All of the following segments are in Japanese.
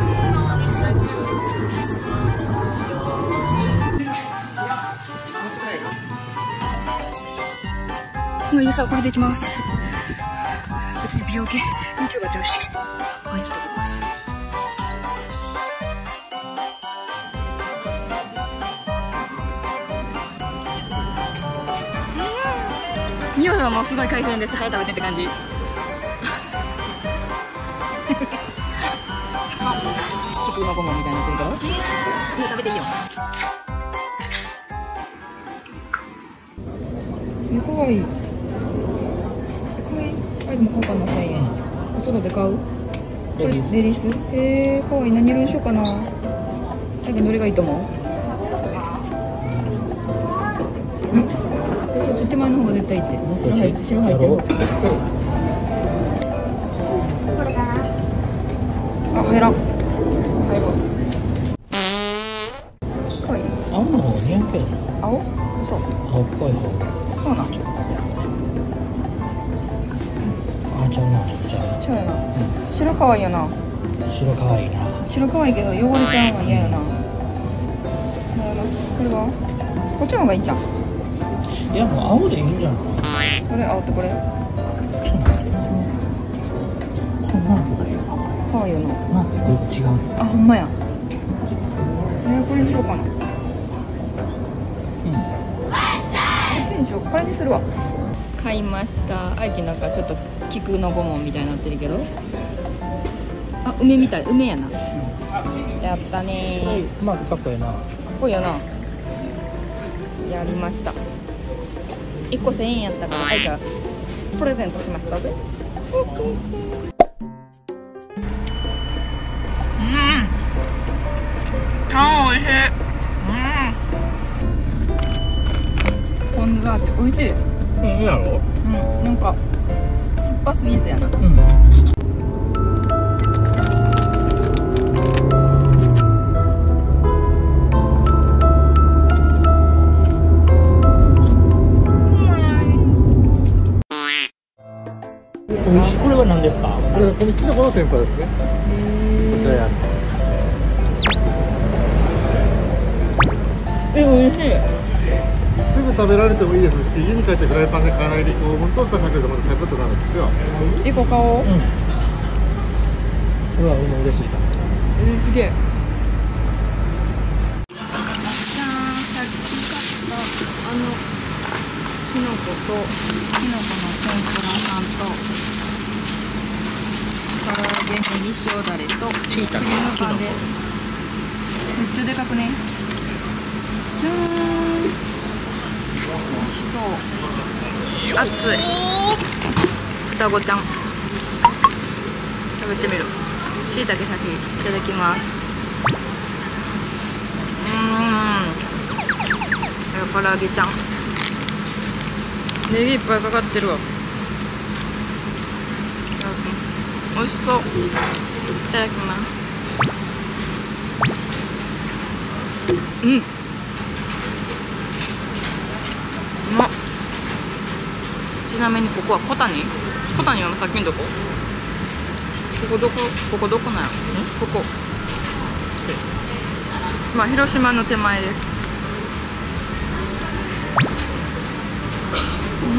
もういいさこれでいきます別に美容系。YouTuber ちゃうしアイス食べます匂いはもうすごい海鮮です早食べてって感じみたいになってるから。いい食べていいよ。えかわい。いえかわい？いあれでも買おうかな1000円おそろで買う？これレディース？えー、かわい。い何色にしようかな。だけどどれがいいと思う？えそっち手前の方が絶対いいって。白入って白入ってる方。あ入らん白かわいいよな。白かわいいな。白可愛いけど汚れちゃうのは嫌やな。これは？こっちの方がいいじゃんいやもう青でいいんじゃない？これ青ってこれ？ちょっとこのマークがいいわ可愛いよな。マークどっちがあほんまや。えこれにしようかな。こうん。っちにしよう。これにするわ。買いました。愛きなんかちょっと菊の御紋みたいになってるけど。あ梅みたい梅やな。やったね。ーマークかっこいいな。かっこいいよな。やりました。1個1000円やったから愛がプレゼントしましたぜ。うん。あー美味しい。うん。ポン酢味美味しい。うんいいやろ。うん。なんか酸っぱすぎずやな。うんは何ですか？これこのキノコの天ぷらですね。こちらやえ美味しい。すぐ食べられてもいいですし家に帰ってフライパンで辛いりオーブントースターかけるとまたサクッとなるんですよ。1個買おう。うん。うわう嬉しい。えー、すげえ。じゃーんさっき買ったあのきのこときのこの天ぷらさんと唐揚げネギ塩だれとしいたけクリームパンでめっちゃでかくね。じゃーん。美味しそう。熱い。双子ちゃん。食べてみる。しいたけ先いただきます。うーん。え唐揚げちゃん。ネギいっぱいかかってるわいただきます美味しそう。いただきます。うん。うまっちなみにここは小谷小谷はさっきのとこ？ここどこ？ここどこなんや？ここ。まあ広島の手前です。うん。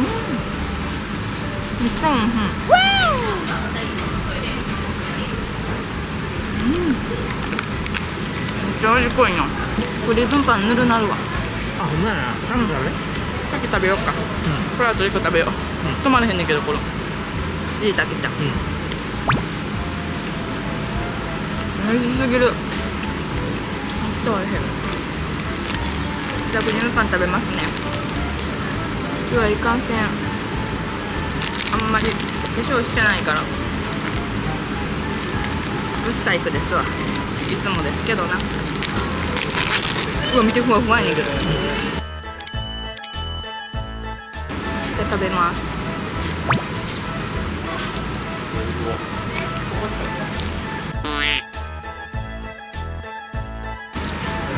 めっちゃうん。うんめっちゃ味濃いな。これ分パンぬるなるわ。あほんまやな。何だねさっき食べようかこれあと1個食べよう、止まれへんねんけどこれ。しいたけちゃん。美味しすぎる。めっちゃ美味しい。じゃあクリームパン食べますね。今日はいかんせん。あんまり化粧してないからブッサイクですわ。いつもですけどな。うわ見てふわふわやねんけど。じゃ食べます。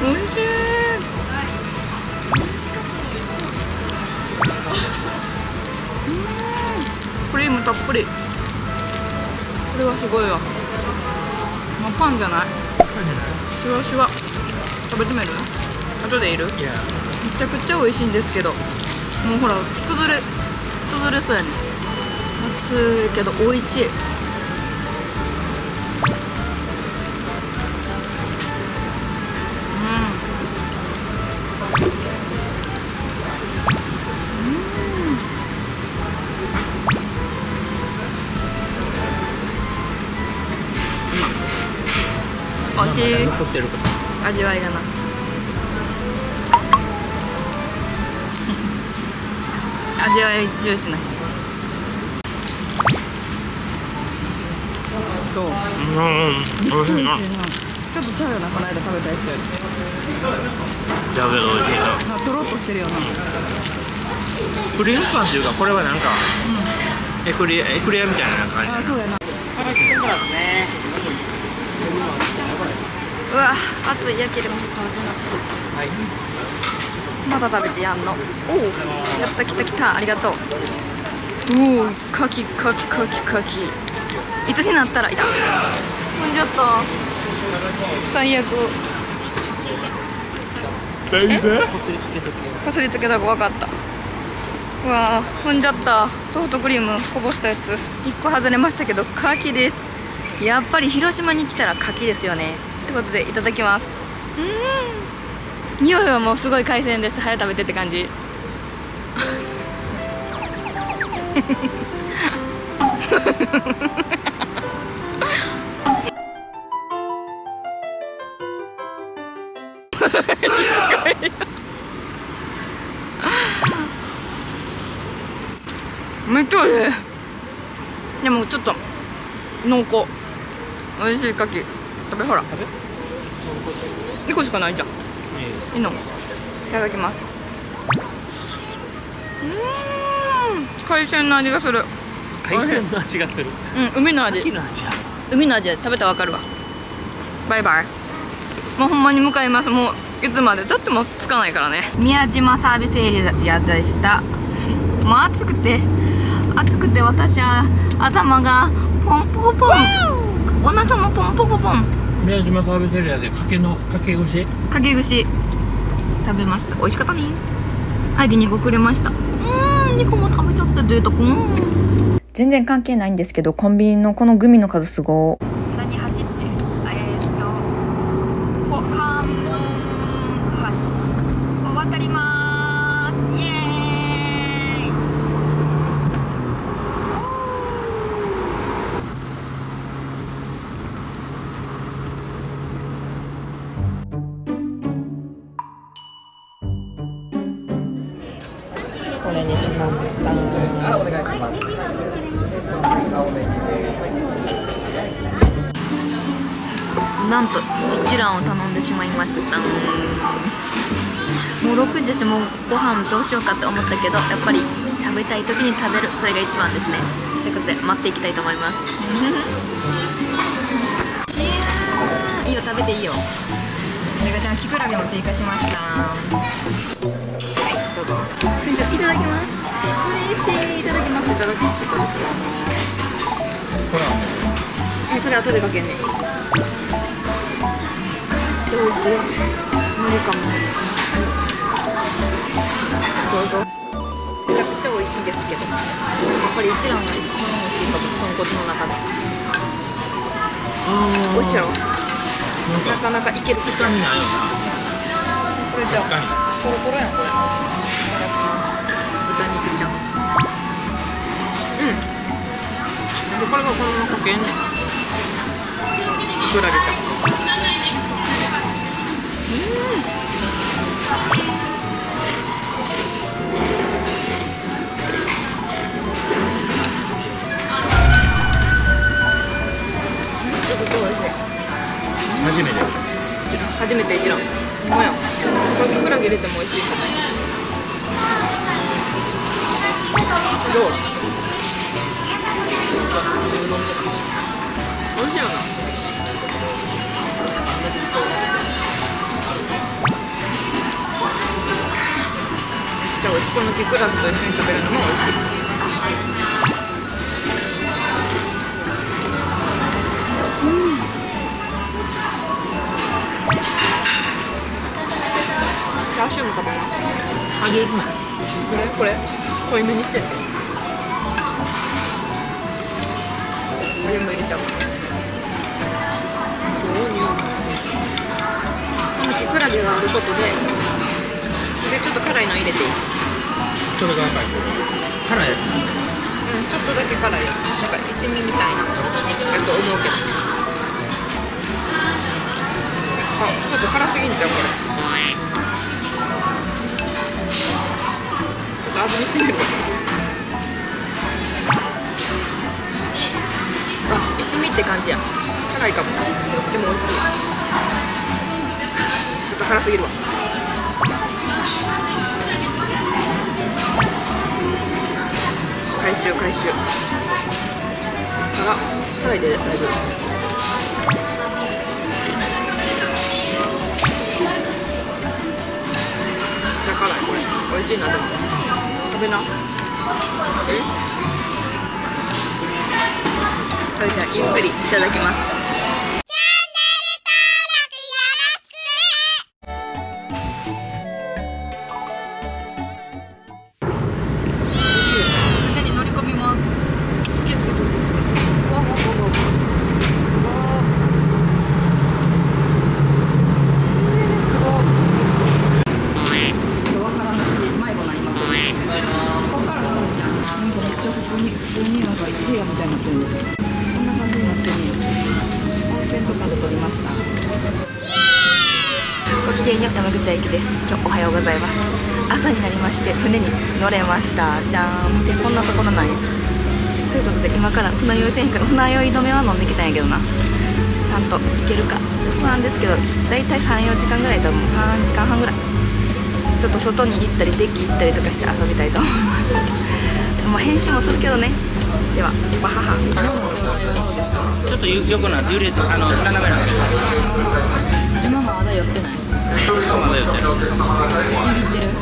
おいしい。うん。クリームたっぷり。これはすごいわ。パンじゃない？シュワシュワ。食べてみる？後でいる？めちゃくちゃ美味しいんですけど。もうほら崩れ崩れそうやね熱いけど美味しいしい。味わい。がな味わい。重視などううん美味しい。なちょっとちゃうよなこの間食べたやつよりじゃあけど美味しい。なとろっとしてるよなクリームパンってい。うかこれはなんか、エクリエクレアみたい。な感じあそうやな腹切ってもらってねうわ熱い焼きでもはいまだ食べてやんのおおやった来た来たありがとうおおカキカキカキカキ。いつになったらいた？ほん。じゃった最悪。ベイベーこすりつけた子分かった。うわ踏んじゃった。ソフトクリームこぼしたやつ。1個外れましたけど牡蠣です。やっぱり広島に来たら牡蠣ですよね。ってことでいただきます。うん。匂いはもうすごい海鮮です。早食べてって感じ。めっちゃ美味しいでもちょっと濃厚。美味しい牡蠣。食べほら。食べ。2個しかないじゃん。いいの？いただきます。うーん。海鮮の味がする。海鮮の味がする。うん海の味。海の味食べたらわかるわ。バイバイ。もうほんまに向かいます。もういつまで？だってもうつかないからね。宮島サービスエリアでした。もう暑くて。暑くて私は頭がポンポコポン。お腹もポンポコポン宮島サービスエリアでかけのかけ串？かけ串。食べました。美味しかったね。はいで2個くれました。うーん2個も食べちゃって贅沢。うん。全然関係ないんですけどコンビニのこのグミの数すご何食べるそれが一番ですね。ということで待っていきたいと思います。い いいよ食べていいよ。メガちゃんキクラゲも追加しました。はいどうぞ。それではいただきます。嬉しいいただきます。いただきます。いただきますほらえそれ後でかけんね。どうしよう。無理かも。どうぞしいですけどやっぱり一蘭が一番美味しいかも豚骨の中で。美味しいやろ？なんかなかいける。口他にないよこれじゃあコロコロやんこれ。豚肉ちゃん。うん。でこれがこのままかけんねん。クラゲちゃん初めて初めて一蘭ほんまやこれキクラゲ入れても美味しいどう美味しいよな。じゃあ美味しこのキクラゲと一緒に食べるのも美味しいうんのかな味薄ないこれこれ？濃いめにしてって。これも入れちゃうこう。にこのキクラゲがあることででちょっと辛いの入れていい。それが赤い辛いやうん、ちょっとだけ辛いなんか一味みたいな。やと思うけど。あちょっと辛すぎんじゃんこれと味見してみるあ一味って感じや。辛いかも。でも美味しい。ちょっと辛すぎるわ。回収回収。辛辛いでだいぶ。めっちゃ辛いこれ。美味しいなでも。食べな。え？食べちゃんゆっくりいただきます外に行ったりデッキ行ったりとかして遊びたいと思いますまあ編集もするけどね。ではわははちょっとよくなって揺れてあの斜めなってる今まだ酔ってない。まだ言ってるビビってる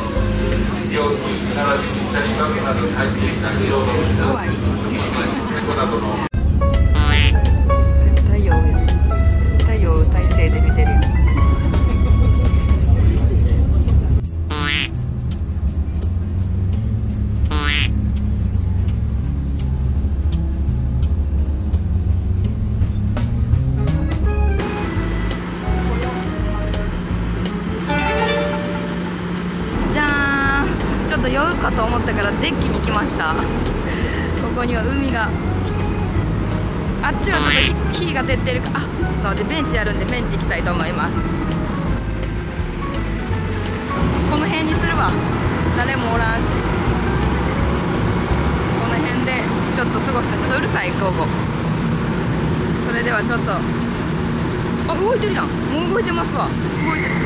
怖い。たいと思います。この辺にするわ。誰もおらんし。この辺でちょっと過ごした。ちょっとうるさい午後。それではちょっと。あ動いてるやん。もう動いてますわ。動いてる。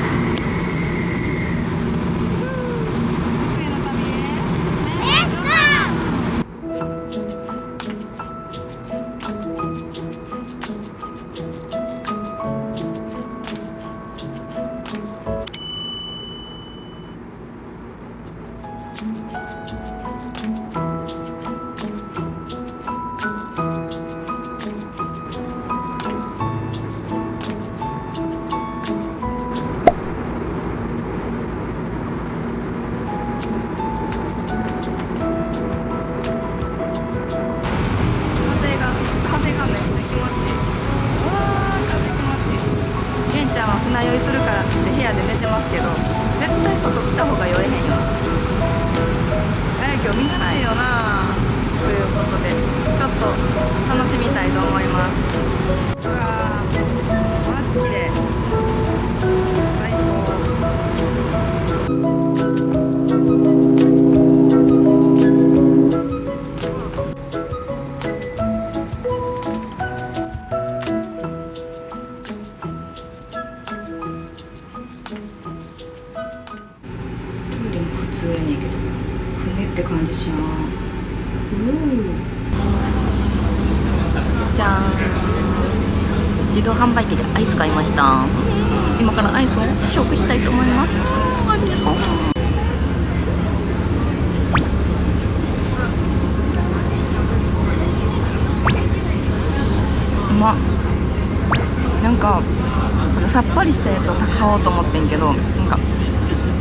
買おうと思ってんけどなんか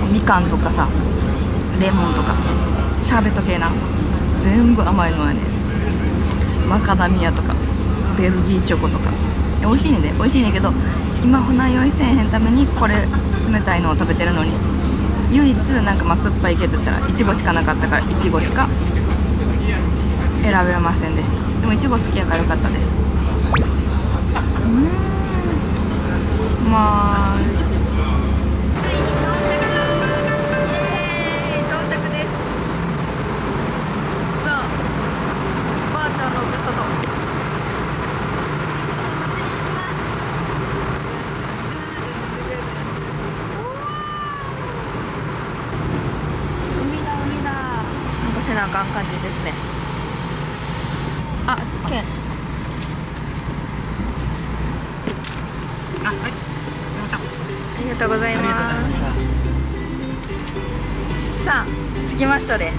みかんとかさレモンとかシャーベット系な。全部甘いのやねマカダミアとかベルギーチョコとか。美味しいねんで。美味しいねんけど今船酔いせえへんためにこれ冷たいのを食べてるのに。唯一なんかまあ酸っぱい系と言ったらいちごしかなかったからいちごしか選べませんでした。でもいちご好きやからよかったです。うん。まあついに到着到着ですさあばあちゃんのふるさとこっちに行きます海だ海だなんかせなあかん感じですねあ、ケンあはい来ましたありがとうございます。さあ着きましたで。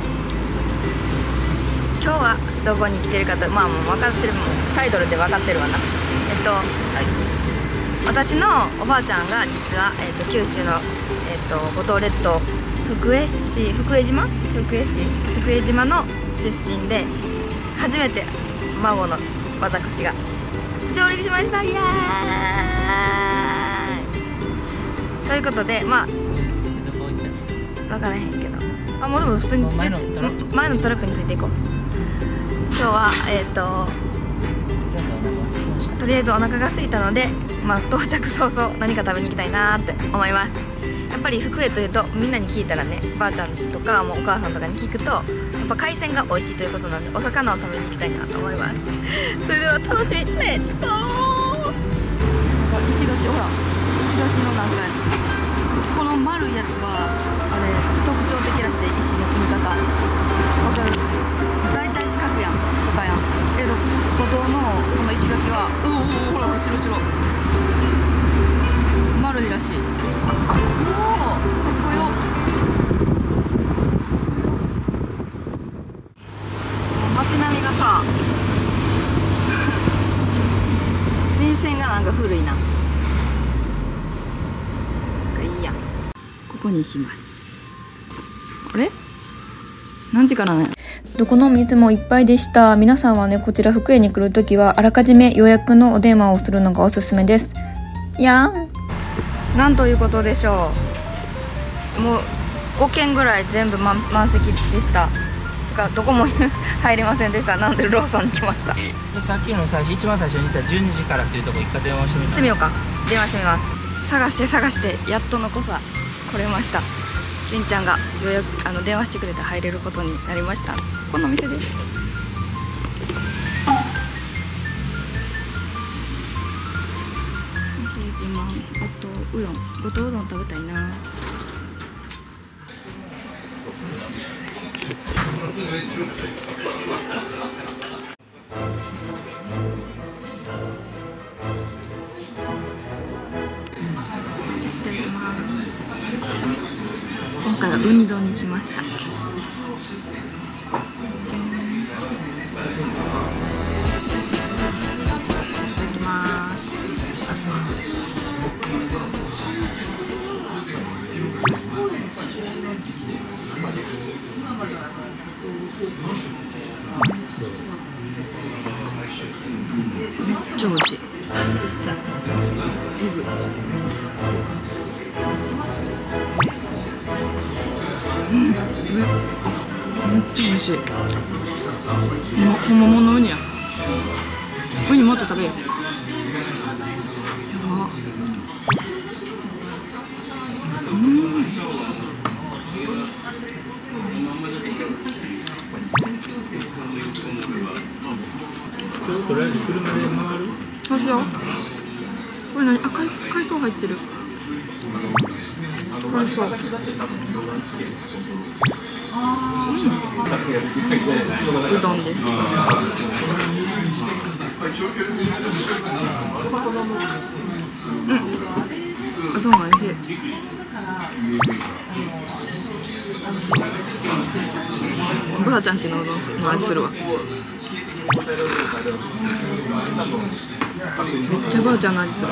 今日はどこに来てるかとまあもう分かってるもんタイトルで分かってるわな。えっとはい私のおばあちゃんが実は、えっと、九州の、えっと、五島列島福江市福江島？福江市？福江島の出身で初めて孫の私が上陸しました。イエーイ！ということでまあ分からへんけど。あもうでも普通に前のトラック前のトラックについていこう。今日はえっ、ととりあえずお腹が空いたので、まあ、到着早々何か食べに行きたいなーって思います。やっぱり福江というとみんなに聞いたらねばあちゃんとかもうお母さんとかに聞くとやっぱ海鮮が美味しいということなんでお魚を食べに行きたいなと思います。それでは楽しみレッツゴー。石垣ほら石垣のなんかこの丸いやつがあれ特徴的らしい石の積み方わかる大体四角やんとかやんけど歩道のこの石垣はうおうおほら白白丸いらしいおおかっこよ街並みがさ電線がなんか古いななんかいいやんここにします。あれ？何時からね？どこのお店もいっぱいでした。皆さんはねこちら福江に来るときはあらかじめ予約のお電話をするのがおすすめです。やん。なんということでしょう。もう5軒ぐらい全部満満席でした。とかどこも 入れませんでした。なのでローソンに来ました。でさっきの最初一番最初に言った12時からっていうとこ一回電話してみた。してみようか。電話してみます。探して探して。やっとのこさ来れました。純ちゃんが予約あの電話してくれて入れることになりました。この店です。自慢ごとうどん。ごとうどん食べたいな。ウニ丼にしました。美うどん。ですうん。うどん。美味しいおばあちゃん。ちのうどん。の味するわめっちゃばあちゃん。の味する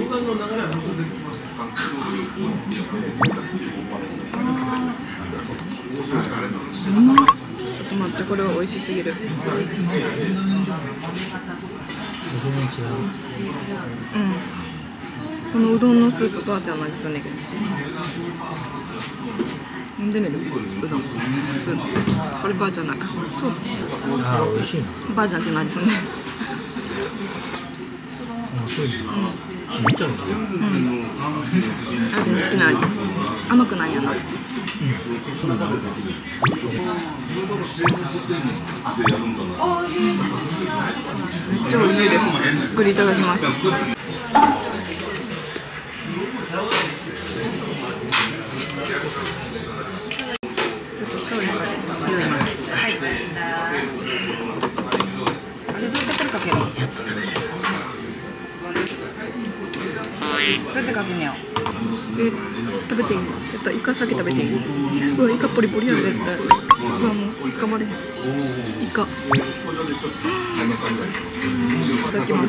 うまっちょっと待ってこれは美味しすぎるうんこのうどんのスープばあちゃんの味するんだけど飲んでみるう。どんスープこればあちゃんのそうあー美味しいな。ばあちゃん。ちの味するね面白いなうまいあでも好きな味甘くないやなめっちゃ美味しいです。ゆっくりいただきます。はいどうやってかけんねや？え食べていいちょっとイカ先食べていい？うわイカポリポリやん絶対。うわもう捕まれへん。イカ。いただきます。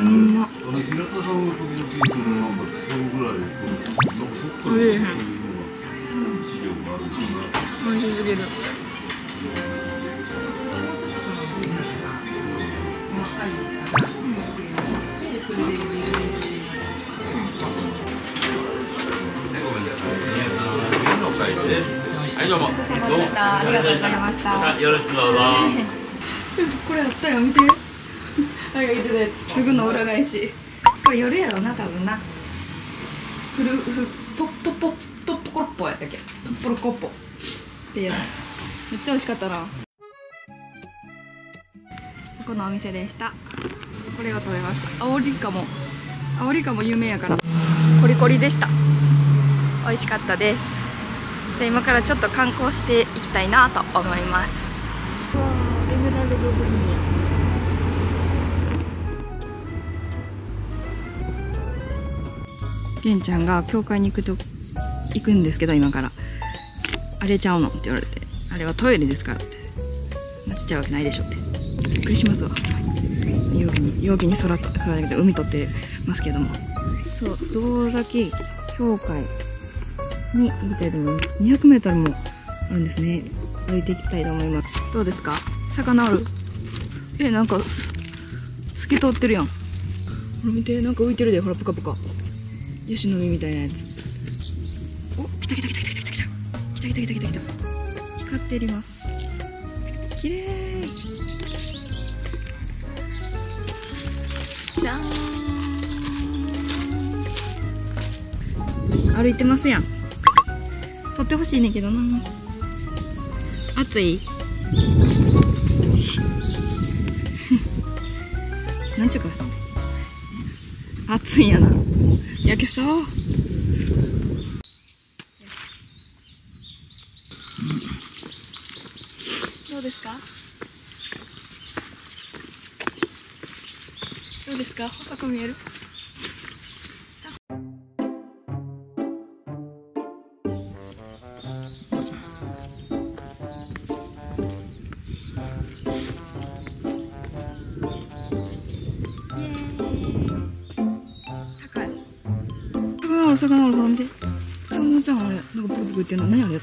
うん。まっおいしすぎるはいどうも。ありがとうございました。よろしくどうぞ。これあったよ見て。あが言ってた。やつフグの裏返し。これ夜やろな多分な。フルフポットポットポコロッポやったっけ？トッポロコッポ。っていうのめっちゃ美味しかったな。このお店でした。これを食べましたアオリイカも。アオリイカも有名やから。コリコリでした。美味しかったですじゃあ今からちょっと観光していきたいなと思います。エメラルドグリーン玄ちゃんが教会に行くと行くんですけど今から「あれちゃうの?」って言われて「あれはトイレですから」って「間違っちゃうわけないでしょ」って。びっくりしますわ。陽気に陽気に空と空だけど海撮ってますけども。そう堂崎教会に行きたいと思います 200m もあるんですね。歩いていきたいと思います。どうですか？魚ある？えなんか透き通ってるやん。ほら見てなんか浮いてるで。ほらプカプカヤシの実みたいなやつ。お来た来た来た来た来た来た。来た来た来た来た来た。光っています。綺麗。じゃーん。歩いてますやん。撮ってほしいねんけどな。暑い？何ちゅうかさ暑いんやな。焼けそう。どうですか？どうですか？細く見える？っていうのは何あれ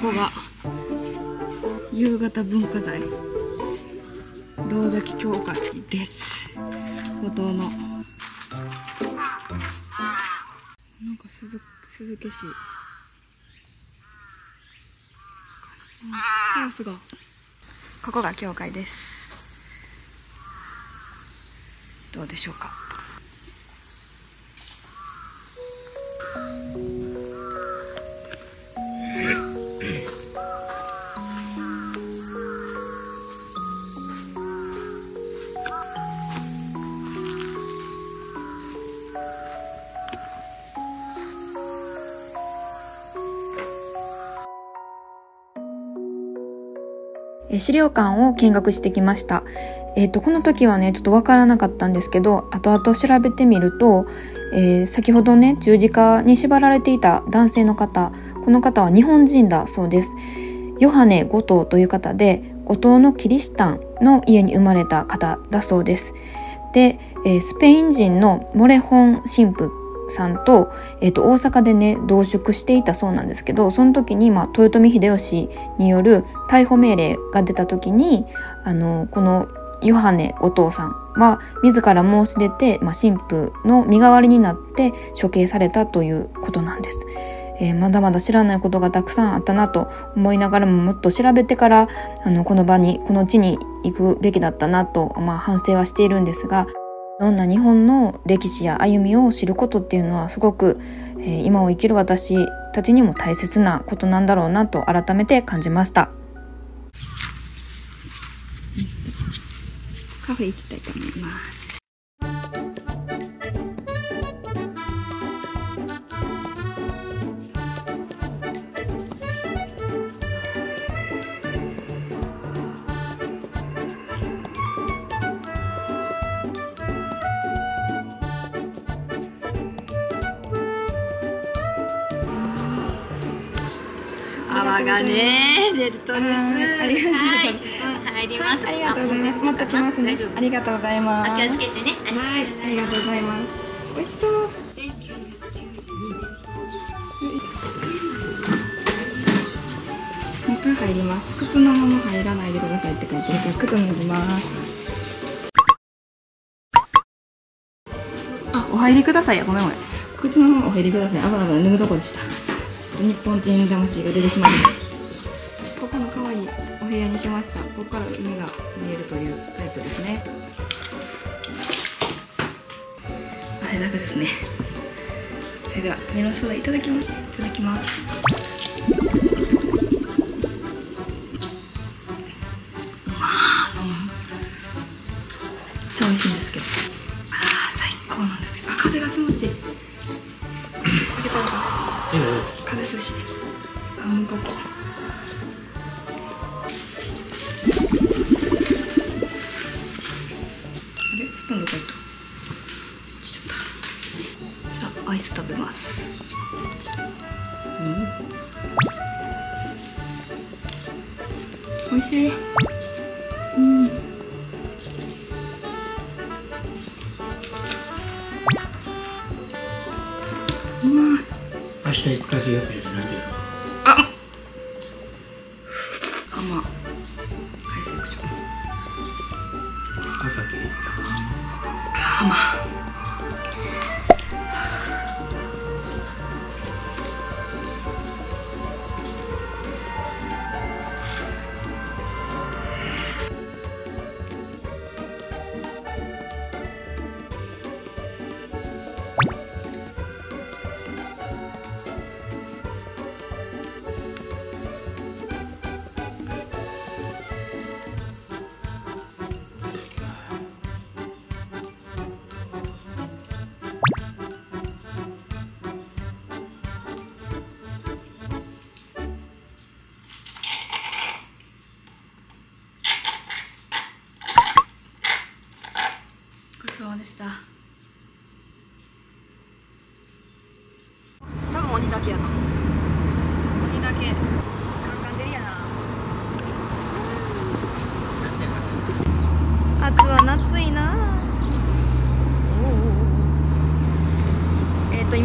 こが夕方文化財。堂崎教会です。後藤の。なんか鈴鈴消しカラスが。ここが教会です。どうでしょうか。資料館を見学してきました。えっ、と、この時はね、ちょっとわからなかったんですけど、後々調べてみると、えー先ほどね、十字架に縛られていた男性の方、この方は日本人だそうです。ヨハネ・ゴトという方で、五島のキリシタンの家に生まれた方だそうです。で、えースペイン人のモレホン神父さんと,、えー、と大阪でね同宿していたそうなんですけどその時に、まあ、豊臣秀吉による逮捕命令が出た時にあのこのヨハネお父さんは自ら申し出て、まあ、神父の身代わりになって処刑されたということなんです。えーまだまだ知らないことがたくさんあったなと思いながらももっと調べてからあのこの場にこの地に行くべきだったなと、まあ、反省はしているんですがいろんな日本の歴史や歩みを知ることっていうのはすごく、えー今を生きる私たちにも大切なことなんだろうなと改めて感じました。カフェ行きたいと思います。泡がね出るとです。はいありがとうございますはい、うん入ります。ありがとうございます。持ってきますねありがとうございます。お気をつけてね。はい、ありがとうございます。美味しそう。中入ります。靴のまま入らないでくださいって書いてるから、靴脱ぎます。あ、お入りくださいや、ごめんごめん。靴のままお入りください。危ない危ない、脱ぐとこでした。日本人魂が出てしまいました。ここの可愛いお部屋にしました。ここから海が見えるというタイプですね。あれだけですね。それではメロンソーダいただきます。いただきます。あもう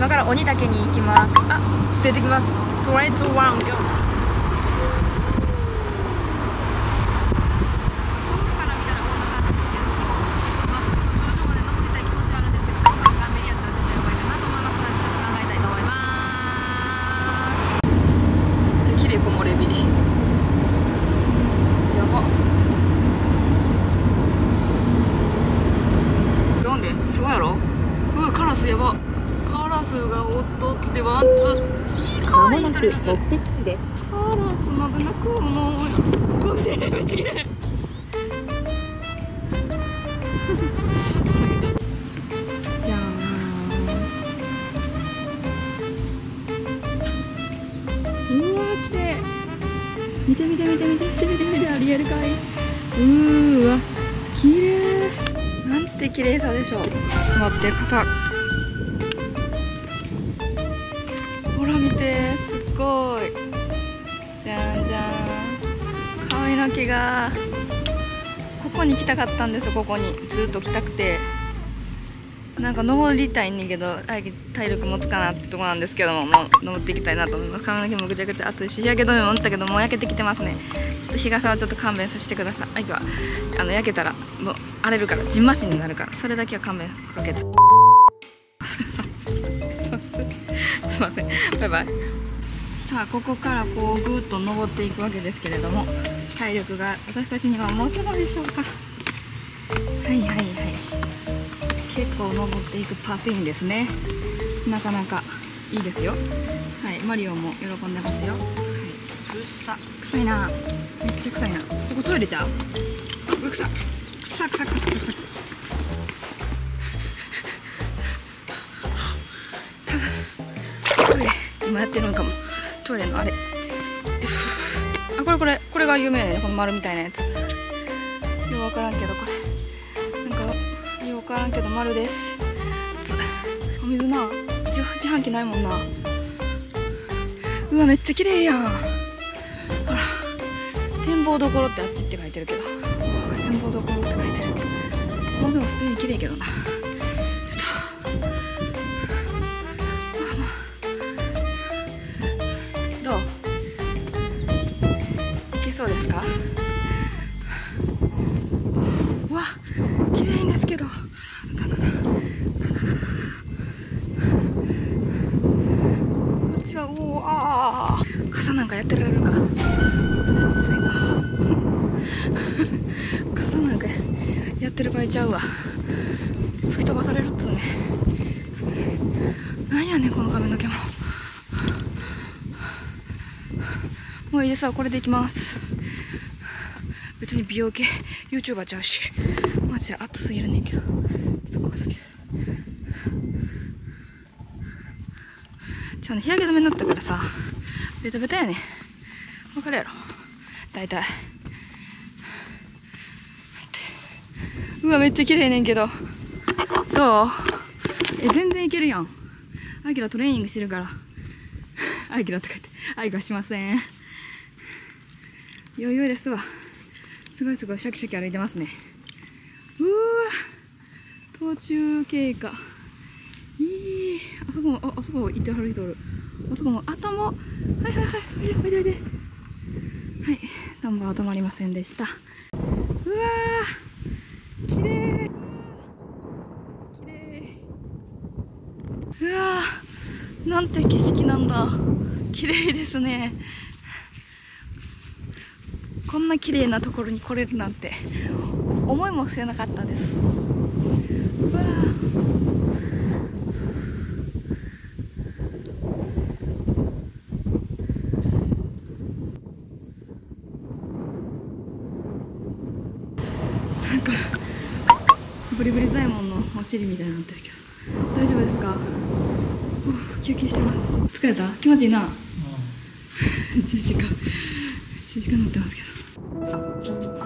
今から鬼岳に行きます。あ出てきます。ストレートワンかいうーわ綺麗。なんて綺麗さでしょ。うちょっと待って傘。ほら見てすっごい。じゃんじゃん。髪の毛が。ここに来たかったんですここに。ずっと来たくて。なんか登りたいねんけど体力持つかなってとこなんですけどももう登っていきたいなと思います。髪の毛もぐちゃぐちゃ暑いし日焼け止めも打ったけどもう焼けてきてますね。ちょっと日傘はちょっと勘弁させてください。あいきはあの焼けたらもう荒れるからじんましになるからそれだけは勘弁。不可欠すいません。バイバイ。さあここからこうぐっと登っていくわけですけれども体力が私たちには持つのでしょうか。はいはい。はい結構登っていくパティーンですね。なかなかいいですよ。はいマリオも喜んでますよ、はい、臭臭いな。めっちゃ臭いな。ここトイレちゃう？うわ臭臭臭臭臭臭臭多分トイレ今やってるのかも。トイレのあれ。あこれこれ。これが有名ね。この丸みたいなやつ。よう分からんけどこれ。分からんけど丸です。お水な。自自販機ないもんな。うわめっちゃ綺麗やん。ほら。展望どころってあっちって書いてるけど。展望どころって書いてる。もうでもすでに綺麗けどな。かやってられるか。暑い。な傘なんかやってる場合ちゃうわ。吹き飛ばされるっつうね。なんやねんこの髪の毛も。もういいですわこれでいきます。別に美容系 YouTuber ちゃうし。マジで暑すぎるねんけど。ちょっとここだけ。じゃあね日焼け止めになったからさ。ベタベタやね。わかるやろ。大体。待って。うわめっちゃ綺麗ねんけど。どう？え全然いけるやん。アキラトレーニングしてるから。アキラとか言って。アイがしません。余裕ですわ。すごいすごい。シャキシャキ歩いてますね。うわ。途中経過。いい。あそこもああそこ行ってはる人おる。あそこもあとも。はいはいはい。おいでおいでおいで。はい。ナンバーは止まりませんでした。うわー。綺麗。綺麗。うわー。なんて景色なんだ。綺麗ですね。こんな綺麗なところに来れるなんて思いもせなかったです。うわーなんかブリブリ左衛門のお尻みたいになってるけど。大丈夫ですか？お休憩してます。疲れた？気持ちいいな？十時間。十時間乗ってますけど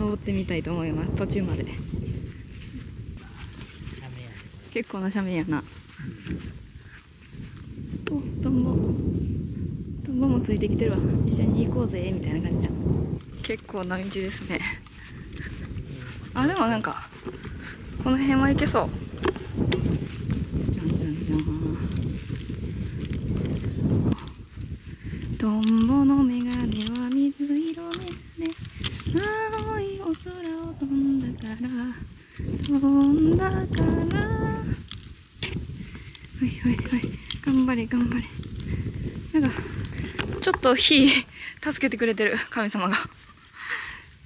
登ってみたいと思います。途中まで。結構な斜面やな。おトンボ。トンボもついてきてるわ。一緒に行こうぜみたいな感じじゃん。結構な道ですね。あでもなんかこの辺は行けそう。トンボのメガネは水色メガネ青いお空を飛んだから飛んだからはいはいはい頑張れ頑張れなんかちょっと火助けてくれてる神様が。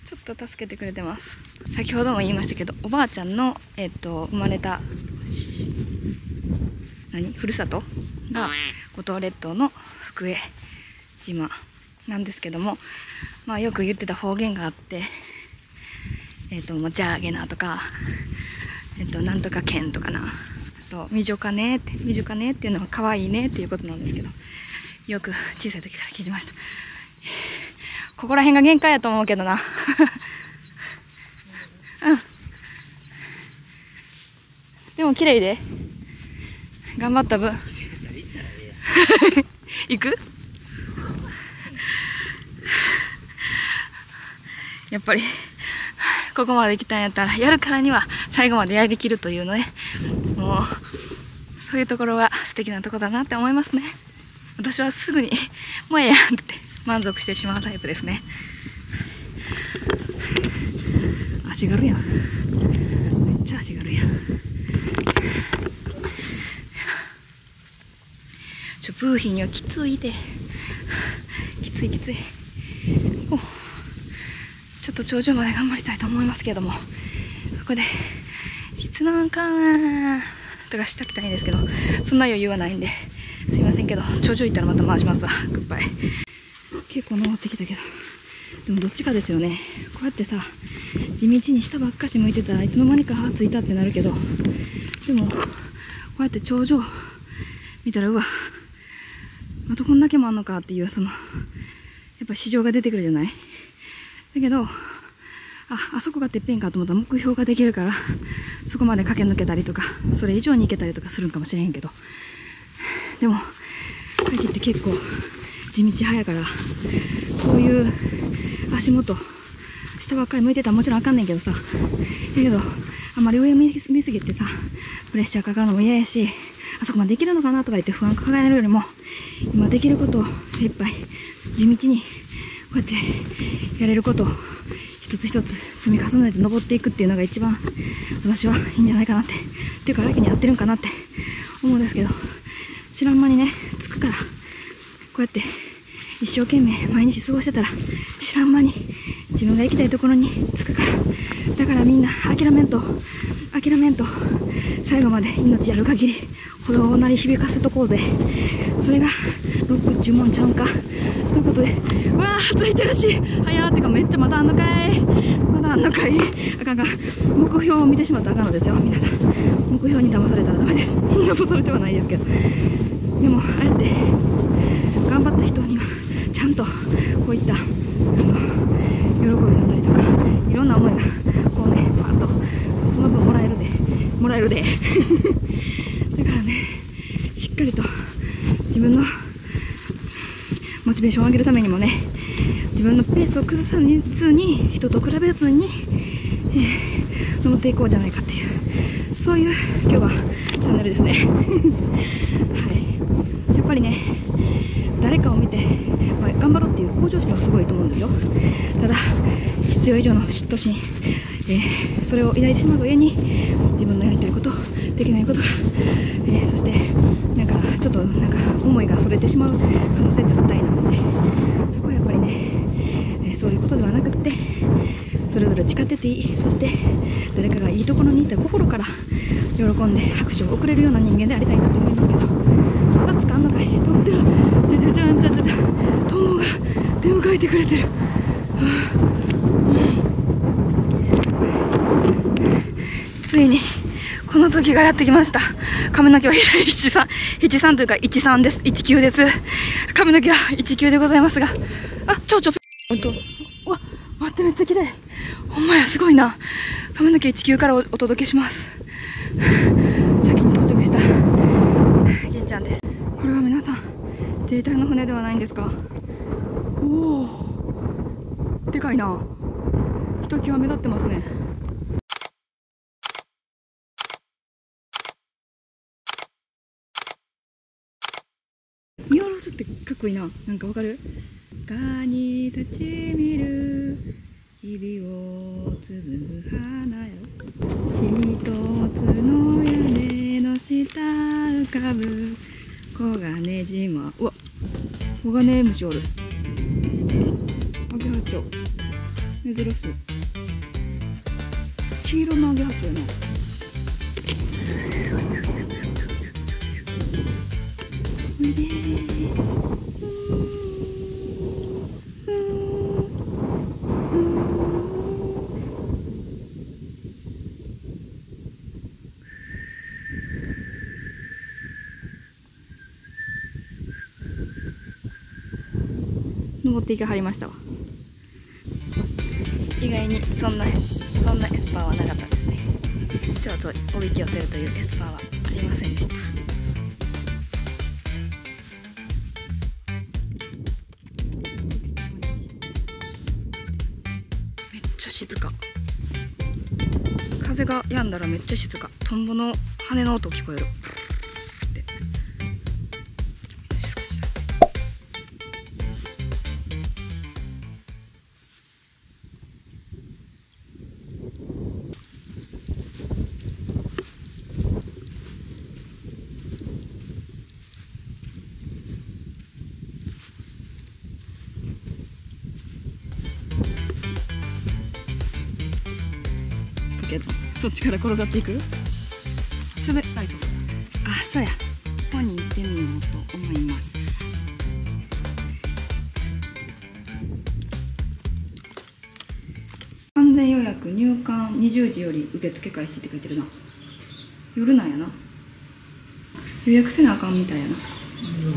ちょっと助けてくれてます。先ほども言いましたけどおばあちゃんの、えっと生まれた何ふるさとが五島列島の福江島なんですけども、まあ、よく言ってた方言があって「えっともうじゃあげな」とか「えっとなんとかけん」とかなあと「みじょかね」って「みじょかね」っていうのは可愛いねっていうことなんですけどよく小さい時から聞いてました。ここら辺が限界やと思うけどな。うん。でも綺麗で。頑張った分 行く？やっぱりここまで来たんやったらやるからには最後までやりきるというのね。もうそういうところが素敵なとこだなって思いますね。私はすぐに「もうええやん」って満足してしまうタイプですね。足軽やん。めっちゃ足軽やん。ちょブーヒーにはきついできついきつい。ちょっと頂上まで頑張りたいと思いますけども。ここで質問かとかしたきたいんですけどそんな余裕はないんで。んけど頂上行ったらまた回しますわ。グッバイ。結構登ってきたけど。でもどっちかですよね。こうやってさ地道に下ばっかし向いてたらいつの間にか着いたってなるけど。でもこうやって頂上見たらうわあとこんだけもあんのかっていうそのやっぱ市場が出てくるじゃない？だけどああそこがてっぺんかと思ったら目標ができるからそこまで駆け抜けたりとかそれ以上に行けたりとかするんかもしれへんけど。でも秋って結構地道派やからこういう足元下ばっかり向いてたらもちろんあかんねんけどさ。だけどあんまり上見見すぎてさプレッシャーかかるのも嫌やしあそこまでできるのかなとか言って不安抱えるよりも今できることを精一杯地道にこうやってやれることを一つ一つ積み重ねて登っていくっていうのが一番私はいいんじゃないかなってっていうか秋に合ってるんかなって思うんですけど。知らん間にね着くから。こうやって一生懸命毎日過ごしてたら知らん間に自分が行きたいところに着くから。だからみんな諦めんと諦めんと最後まで命やる限り鼓動を鳴り響かせとこうぜ。それがロック呪文ちゃうんか。ということでうわーついてるし早ってかめっちゃまだあんのかい。まだあんのかい。あかんか目標を見てしまったらあかんのですよ。皆さん。目標に騙されたらダメです。騙されてはないですけど。でもああやって頑張った人にはちゃんとこういったあの喜びだったりとかいろんな思いがこうねファッとその分もらえるでもらえるで。だからねしっかりと自分のモチベーションを上げるためにもね自分のペースを崩さずに人と比べずに、えー、登っていこうじゃないかっていうそういう今日はチャンネルですね。ぱりね誰かを見て、まあ、頑張ろうっていう向上心はすごいと思うんですよ。ただ必要以上の嫉妬心、えー、それを抱いてしまうがゆえに自分のやりたいことできないことが、えー、そしてなんかちょっとなんか思いがそれてしまう可能性って大なのでそこはやっぱりね、えー、そういうことではなくってそれぞれ誓ってていいそして誰かがいいところにいた心から喜んで拍手を送れるような人間でありたいなと思いますけどまだ使うのかいと思ってるじゃじゃじゃんじゃじゃじゃトンボが出迎えてくれてる、はあついにこの時がやってきました。髪の毛は七三七三というか一三です。一級です。髪の毛は一級でございますが。あ蝶々。本当。うわ待ってめっちゃ綺麗。ほんまやすごいな。髪の毛地球からおお届けします。先に到着した。銀ちゃんです。これは皆さん自衛隊の船ではないんですか？おおでかいな。ひときわ目立ってますね。見下ろすってかっこいいな。なんかわかる？ガに立ち見る。日々を摘む花よ。一つの屋根の下浮かぶ。黄金島。うわ。黄金虫おる。アゲハチョ。珍しい。黄色のアゲハチョやな。登っていかはりましたわ。意外にそんなそんなエスパーはなかったですね。ちょうどおびき寄せるというエスパーはありませんでした。めっちゃ静か。風が止んだらめっちゃ静か。トンボの羽の音聞こえる。けどそっちから転がっていく？滑ったりとかあそうや。ここに行ってみようと思います。完全予約入館20時より受付開始って書いてるな。夜なんやな。予約せなあかんみたいやな。だか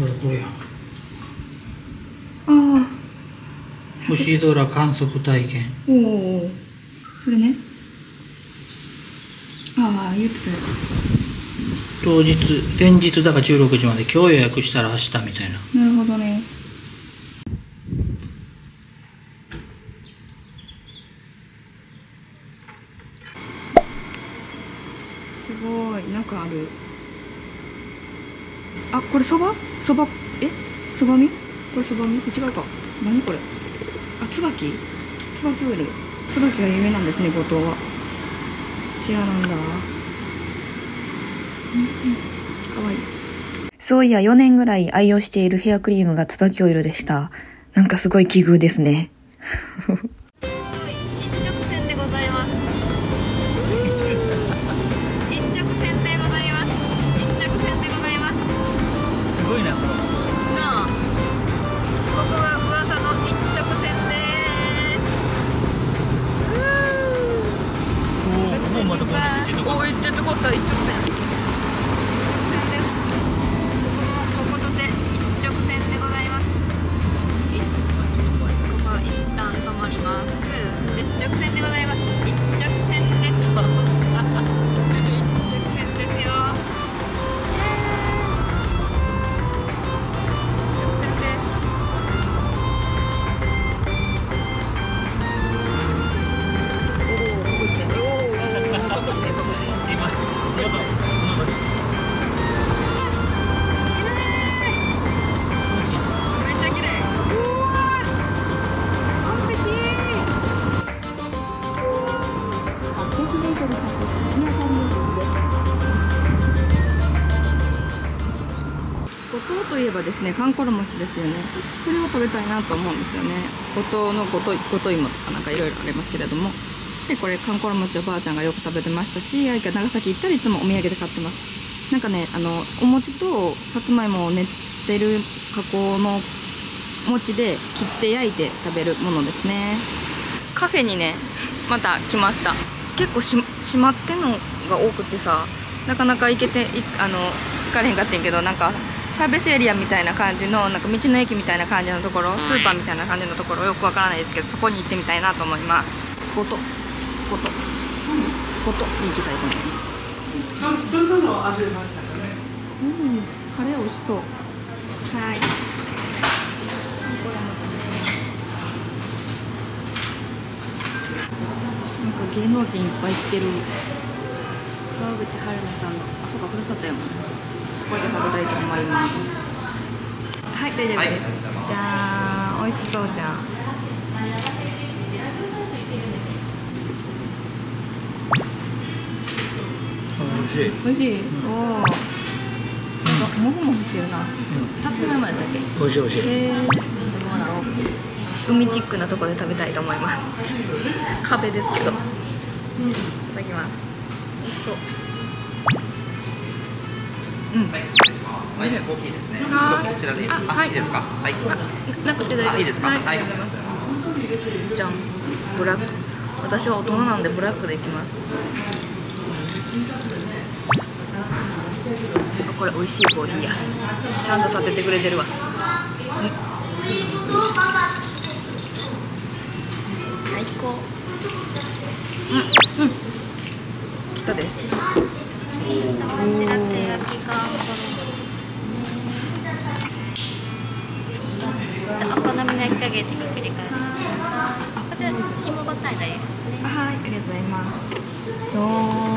らこれやあ星空観測体験。あおおそれね。ああ言ってた。や当日前日だから16時まで今日予約したら明日みたいな。つなるほどね。すごいなんかある。あこれそば？そば？え？そばみ？これそばみ？違うか。何これ？あ椿？椿オイル。椿が有名なんですね五島は。知らなんだうんうんかわいいそういや4年ぐらい愛用しているヘアクリームが椿オイルでした。なんかすごい奇遇ですね。ね、かんころ餅ですよね。これを食べたいなと思うんですよね。五島のごとごと芋とかなんかいろいろありますけれども。で、これかんころ餅おばあちゃんがよく食べてましたし、あいか長崎行ったらいつもお土産で買ってます。なんかね、あの、お餅とさつまいもを練ってる加工の餅で切って焼いて食べるものですねカフェにねまた来ました結構し閉まってんのが多くてさなかなか行けていあの行かれへんかってんけどなんかサービスエリアみたいな感じのなんか道の駅みたいな感じのところスーパーみたいな感じのところよくわからないですけどそこに行ってみたいなと思います。こと。こと。こと。に行きたいと。思いますどんなの味出ましたかね？うんカレー美味しそう。はい。これもなんか芸能人いっぱい来てる。川口春奈さんのあそうかふるさとやもんこれで食べたいと思います。はい大丈夫です、じゃあ美味しそうじゃん。美味しい。美味しい、おおなんかもふもふしてるな、さつまいもやったっけ？美味しい美味しい。海チックなところで食べたいと思います。壁ですけど、うん、いただきます。美味しそううん。アイスコーヒーですね。はいこちらでいいあですか？はい。いいですか？はい。なくて大丈夫あいいですか？はい、じゃん。ブラック。私は大人なんでブラックでいきます。あこれ美味しいコーヒーや。ちゃんと立ててくれてるわ。うん。最高。うん。うん。来たでの焼き加減でひっくり返してこれ芋バターだよあはい、ありがとうございます。じゃー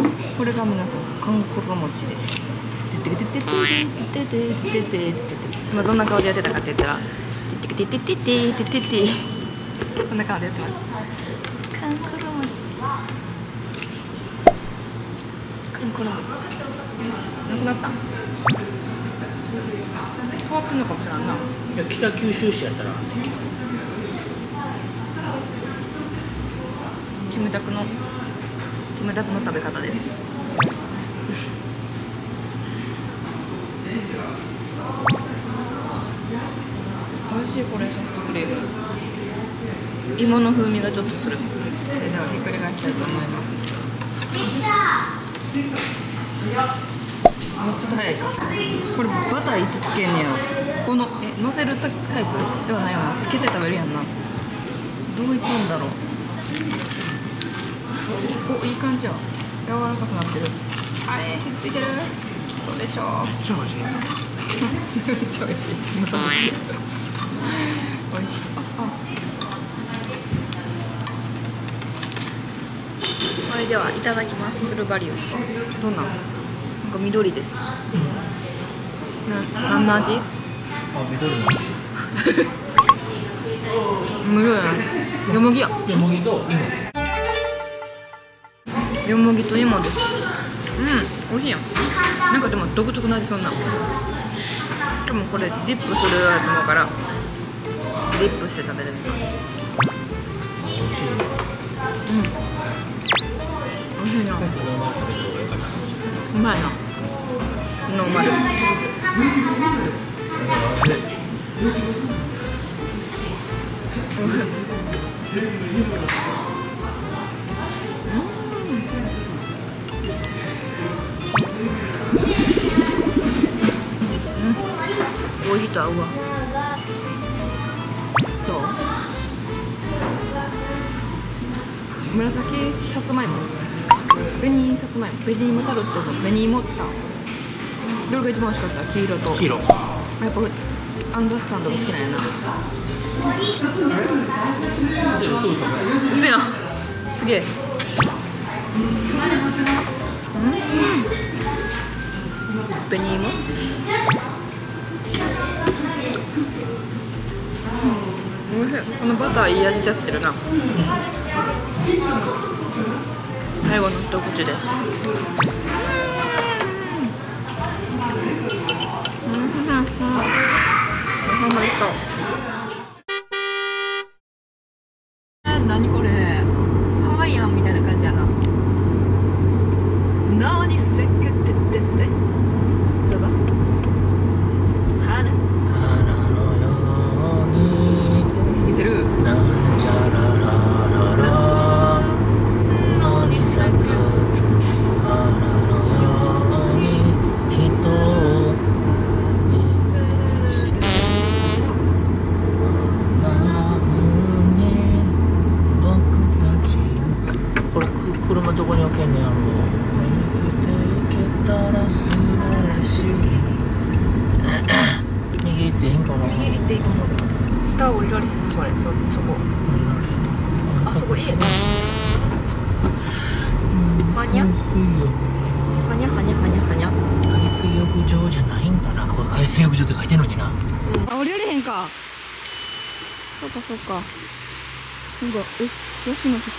ん、これが皆さん、かんころ餅です。てててててててててててて今どんな顔でやってたかって言ったら、てててててててててこんな顔でやってました。かんころ餅。かんころ餅。なくなった。変わってんのかもしれんな。いや北九州市やったらキムタクのキムタクの食べ方です。美味しいこれソフトクリーム。芋の風味がちょっとする。それではひっくり返したいと思います。もうちょっと早いか。これバターいつつけんねやろ。このえ乗せるタイプではないよな。つけて食べるやんな。どういくんだろう。おいい感じや。柔らかくなってる。あれひっついてる？そうでしょう。超美味しい。めっちゃ美味しい。美味しい。ああこれではいただきます。スルバリウどんな？んなんか緑です。な何の味？あ緑の無料 やなよもぎやよもぎと芋よもぎと芋です。うん美味しいやん。なんかでも独特の味そんな。でもこれディップするやと思うからディップして食べてみます。美味しいうん。美味しいな。うまいな。ノーマル。コーヒーと合うわどう紫さつまいも？紅さつまいも？紅芋タルトと紅芋っが一番美味しかった？黄色と。黄色。やっぱアンダースタンドが好きなんやな。せやん。すげえ。うん。紅芋？うんこのバターいい味出してるな。最後の一口です。うん。うん。うん。うん。うん。まにそうん。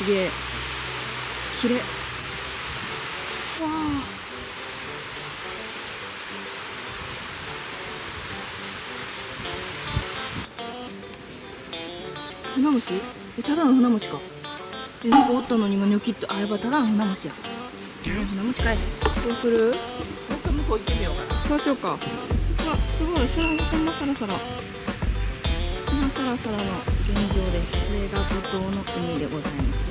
すげえ。きれ。わあ。船虫？えただの船虫か。えなんかおったのに今ニョキッとあやばいただの船虫や。船虫かい。どうする？向こう行ってみようかな。そうしようか。わすごい。さらこんなサラサラ。こんなサラサラの現状です。それが五島の海でございます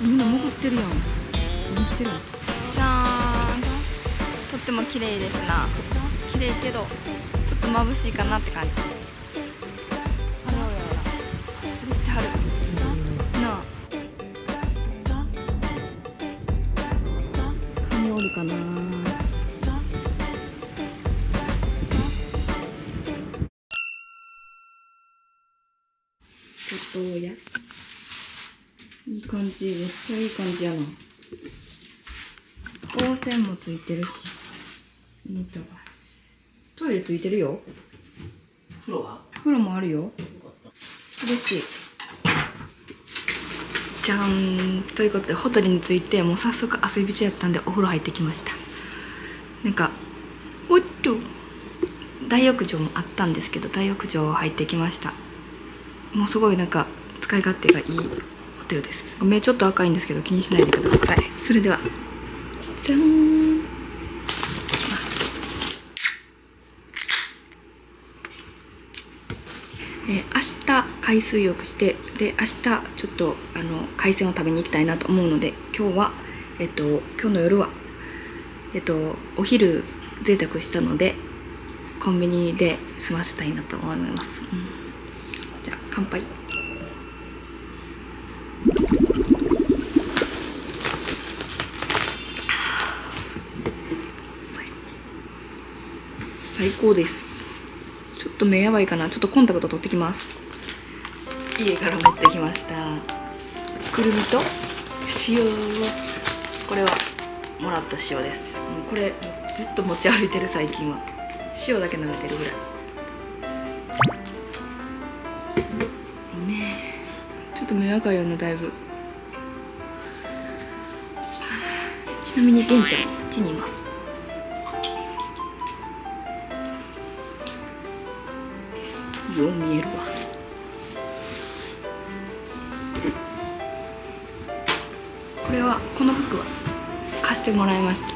みんな潜ってるやん。潜ってる。じゃーん。とっても綺麗ですな綺麗けどちょっと眩しいかなって感じ。感じやな。光線もついてるしミニトバス。トイレついてるよ。風呂は？風呂もあるよ。嬉しい。じゃん。ということでホテルに着いてもう早速遊び中やったんでお風呂入ってきました。なんかおっと。大浴場もあったんですけど大浴場入ってきました。もうすごいなんか使い勝手がいい。ホテルです。目ちょっと赤いんですけど気にしないでください。それではじゃん。いきます。えー明日海水浴してで明日ちょっとあの海鮮を食べに行きたいなと思うので今日はえっと今日の夜はえっとお昼贅沢したのでコンビニで済ませたいなと思います、うん。じゃあ乾杯最最高です。ちょっと目やばいかな。ちょっとコンタクト取ってきます。家から持ってきました。くるみと塩これはもらった塩です。もうこれずっと持ち歩いてる最近は。塩だけ舐めてるぐらい。ね。えちょっと目赤いよなだいぶ。ちなみに玄ちゃんこっちにいます。よう見えるわ。これはこの服は？貸してもらいました。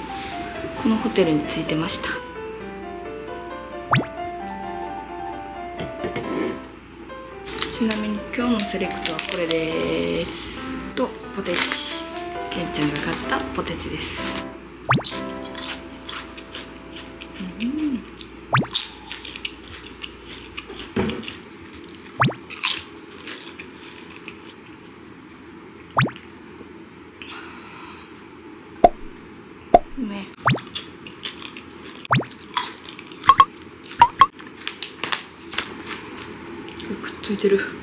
このホテルについてました。ちなみに今日のセレクトはこれです。とポテチ。けんちゃんが買ったポテチですうんねく